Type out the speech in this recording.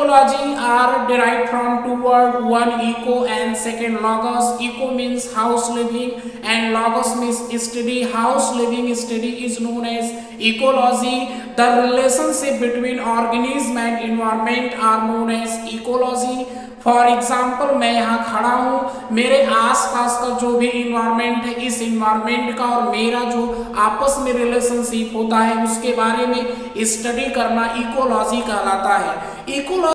Ecology are derived from two words, one eco and second logos. Eco means house living and logos means study. House living study is known as ecology. The relationship between organism and environment are known as ecology. For example मैं यहाँ खड़ा हूँ मेरे आसपास का जो भी environment है इस इन्वायरमेंट का और मेरा जो आपस में रिलेशनशिप होता है उसके बारे में स्टडी करना इकोलॉजी कहलाता है इकोलॉजी